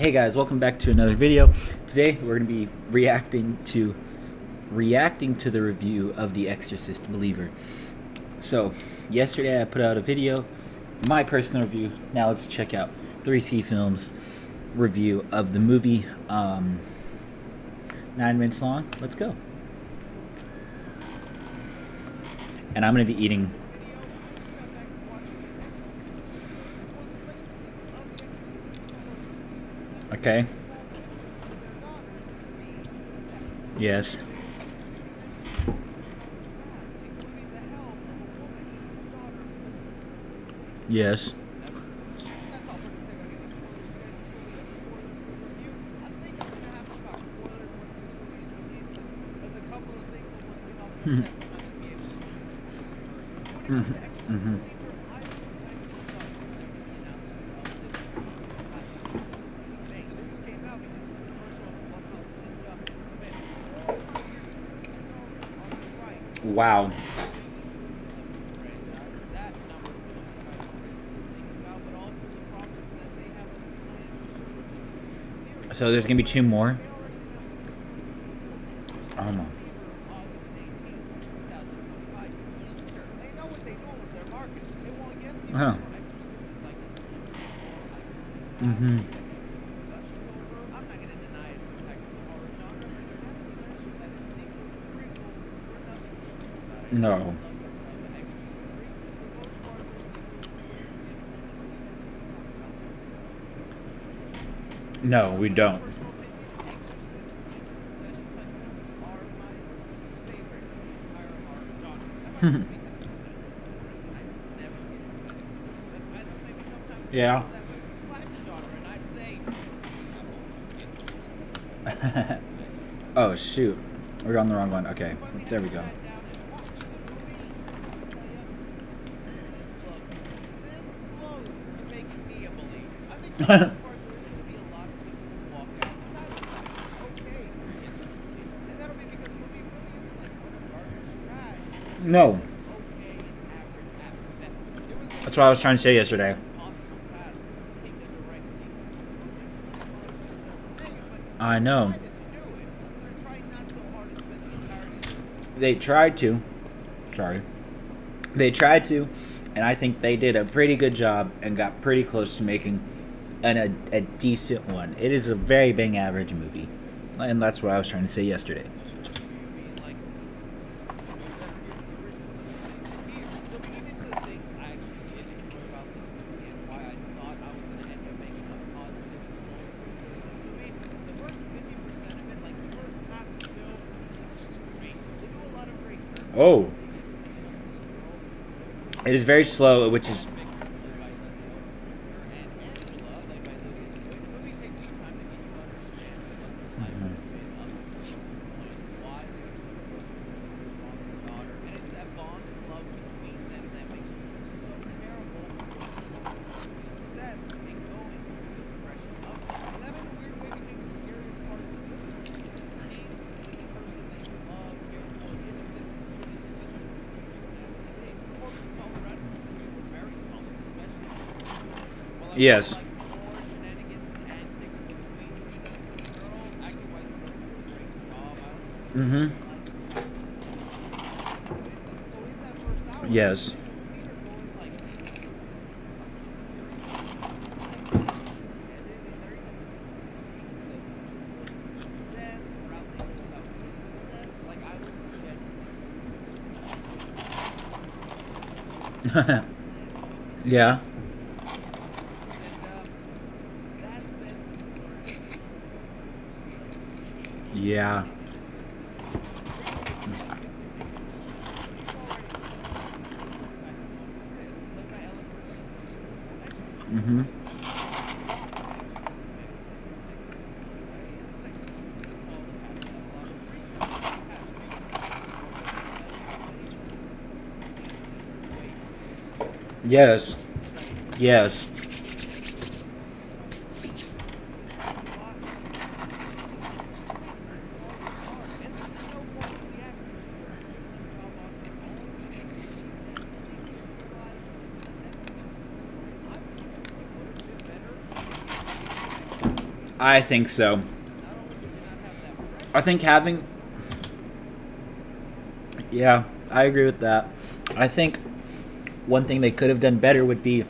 Hey guys, welcome back to another video. Today we're going to be reacting to reacting to the review of The Exorcist Believer. So, yesterday I put out a video, my personal review. Now let's check out 3C Films review of the movie um 9 minutes long. Let's go. And I'm going to be eating Okay. Yes. Yes. Mm-hmm. Mm-hmm. Wow. So there's gonna be two more. Oh my. Oh. Mm-hmm. No. No, we don't. yeah. oh shoot. We're on the wrong one. Okay. There we go. no. That's what I was trying to say yesterday. I know. They tried to. Sorry. They tried to, and I think they did a pretty good job and got pretty close to making an, a, a decent one. It is a very bang average movie. And that's what I was trying to say yesterday. Oh. It is very slow, which is Yes. Mm-hmm. Yes. yeah. Yeah. Mm-hmm. Yes. Yes. I think so. I think having. Yeah, I agree with that. I think one thing they could have done better would be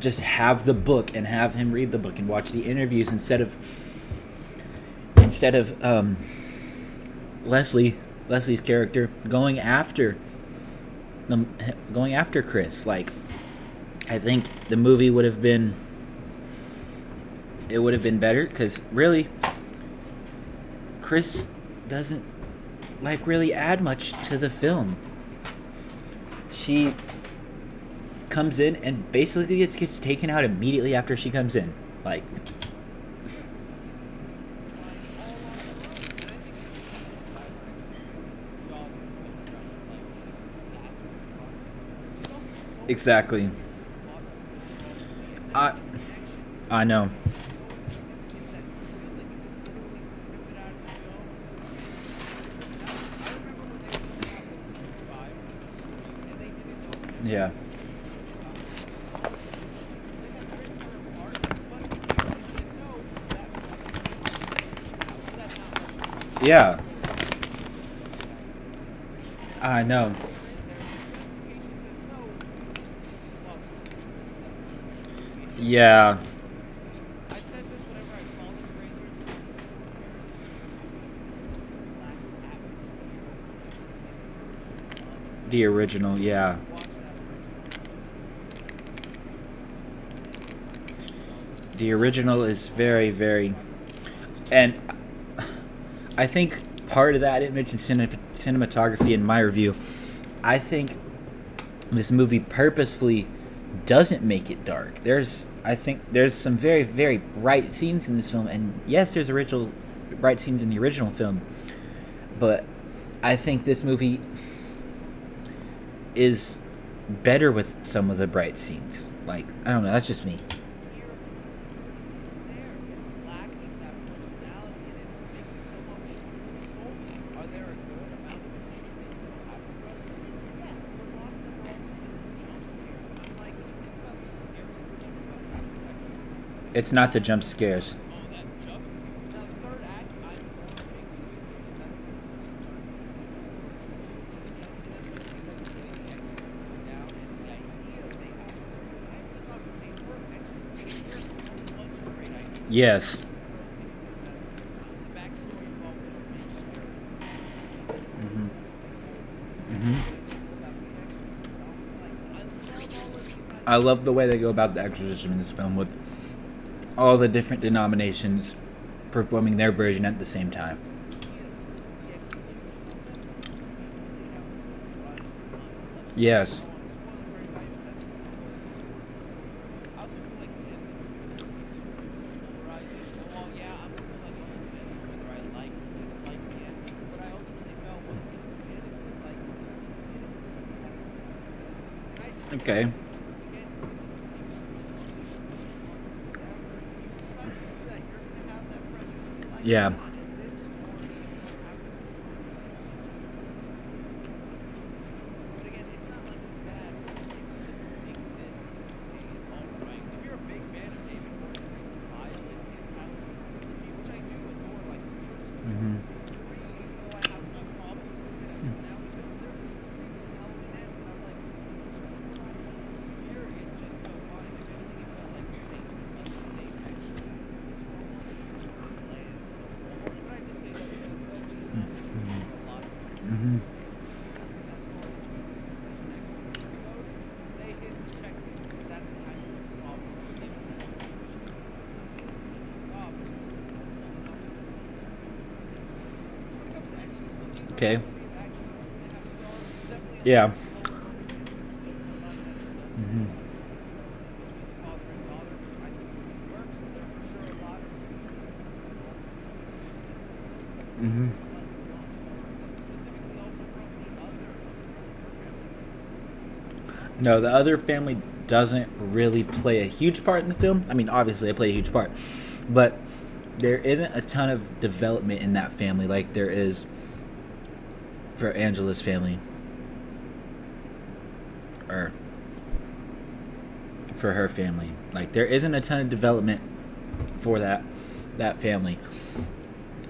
just have the book and have him read the book and watch the interviews instead of instead of um, Leslie Leslie's character going after going after Chris like I think the movie would have been it would have been better cuz really Chris doesn't like really add much to the film she comes in and basically gets gets taken out immediately after she comes in. Like Exactly. I I know. Yeah. Yeah. I know. Yeah. The original, yeah. The original is very, very, and I think part of that image and cinematography in my review, I think this movie purposefully doesn't make it dark. There's, I think, there's some very, very bright scenes in this film, and yes, there's original bright scenes in the original film, but I think this movie is better with some of the bright scenes. Like, I don't know, that's just me. It's not the jump scares. Yes. Mm-hmm. Mm-hmm. I love the way they go about the exorcism in this film with all the different denominations performing their version at the same time. Yes. Okay. Yeah. Okay. Yeah. Mm-hmm. No, the other family doesn't really play a huge part in the film. I mean, obviously, they play a huge part, but there isn't a ton of development in that family like there is for Angela's family. Or for her family. Like there isn't a ton of development for that. that family.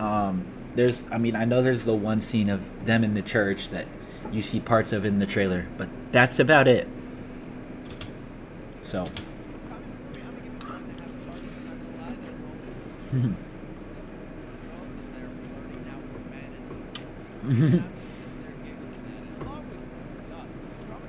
Um, there's, I mean, I know there's the one scene of them in the church that you see parts of in the trailer, but that's about it. So.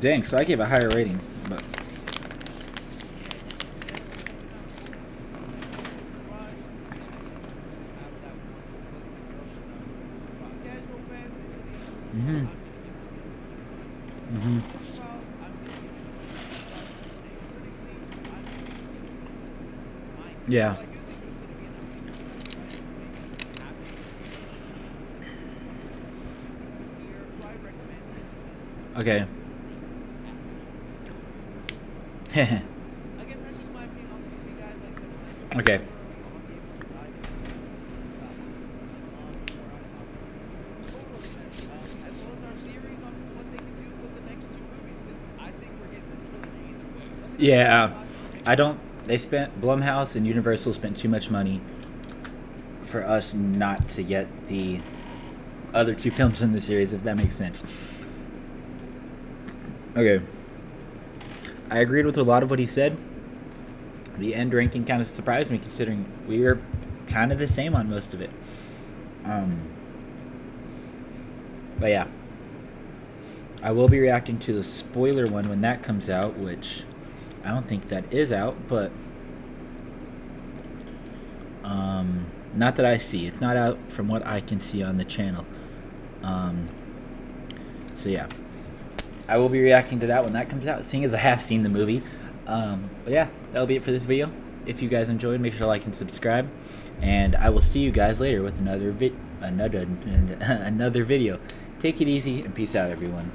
Dang, so I gave a higher rating, but Mhm. Mhm. Yeah. Okay. okay. Yeah, uh, I don't. They spent Blumhouse and Universal spent too much money for us not to get the other two films in the series, if that makes sense. Okay. I agreed with a lot of what he said. The end ranking kind of surprised me, considering we were kind of the same on most of it. Um, but yeah. I will be reacting to the spoiler one when that comes out, which I don't think that is out, but um, not that I see. It's not out from what I can see on the channel. Um, so yeah, I will be reacting to that when that comes out, seeing as I have seen the movie. Um, but yeah, that'll be it for this video. If you guys enjoyed, make sure to like and subscribe, and I will see you guys later with another vid, another another video. Take it easy and peace out, everyone.